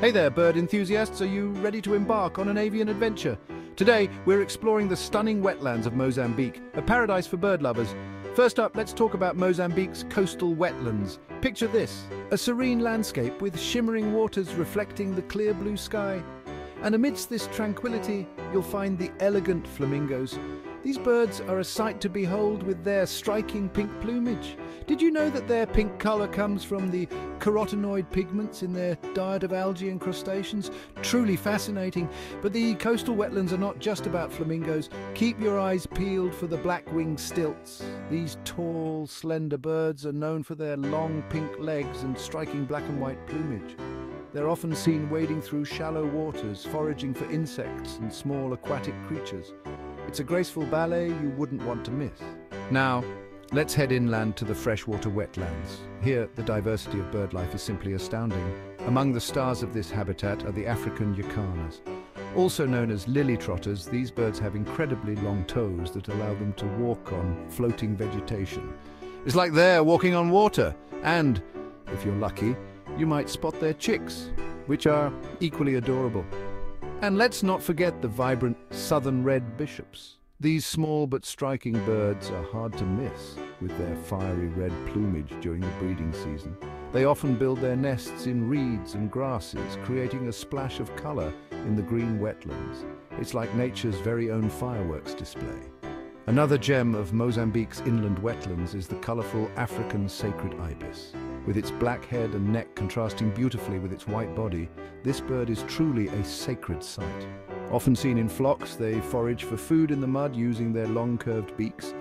Hey there, bird enthusiasts. Are you ready to embark on an avian adventure? Today, we're exploring the stunning wetlands of Mozambique, a paradise for bird lovers. First up, let's talk about Mozambique's coastal wetlands. Picture this, a serene landscape with shimmering waters reflecting the clear blue sky. And amidst this tranquility, you'll find the elegant flamingos. These birds are a sight to behold with their striking pink plumage. Did you know that their pink colour comes from the carotenoid pigments in their diet of algae and crustaceans? Truly fascinating. But the coastal wetlands are not just about flamingos. Keep your eyes peeled for the black-winged stilts. These tall, slender birds are known for their long pink legs and striking black and white plumage. They're often seen wading through shallow waters, foraging for insects and small aquatic creatures. It's a graceful ballet you wouldn't want to miss. Now, let's head inland to the freshwater wetlands. Here, the diversity of bird life is simply astounding. Among the stars of this habitat are the African jacanas. Also known as lily trotters, these birds have incredibly long toes that allow them to walk on floating vegetation. It's like they're walking on water, and, if you're lucky, you might spot their chicks, which are equally adorable. And let's not forget the vibrant southern red bishops. These small but striking birds are hard to miss with their fiery red plumage during the breeding season. They often build their nests in reeds and grasses, creating a splash of colour in the green wetlands. It's like nature's very own fireworks display. Another gem of Mozambique's inland wetlands is the colourful African sacred ibis. With its black head and neck contrasting beautifully with its white body, this bird is truly a sacred sight. Often seen in flocks, they forage for food in the mud using their long curved beaks.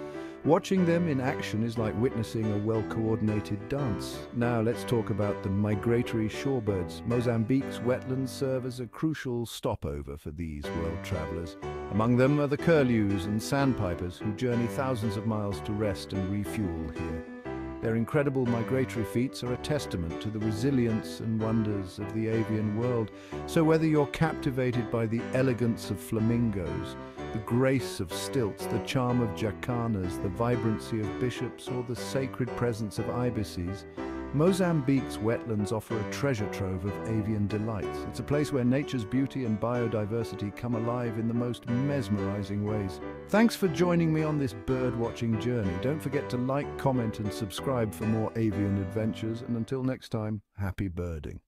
Watching them in action is like witnessing a well-coordinated dance. Now let's talk about the migratory shorebirds. Mozambique's wetlands serve as a crucial stopover for these world travellers. Among them are the curlews and sandpipers who journey thousands of miles to rest and refuel here. Their incredible migratory feats are a testament to the resilience and wonders of the avian world. So whether you're captivated by the elegance of flamingos, the grace of stilts, the charm of jacanas, the vibrancy of bishops, or the sacred presence of ibises, Mozambique's wetlands offer a treasure trove of avian delights. It's a place where nature's beauty and biodiversity come alive in the most mesmerizing ways. Thanks for joining me on this bird-watching journey. Don't forget to like, comment and subscribe for more avian adventures. And until next time, happy birding.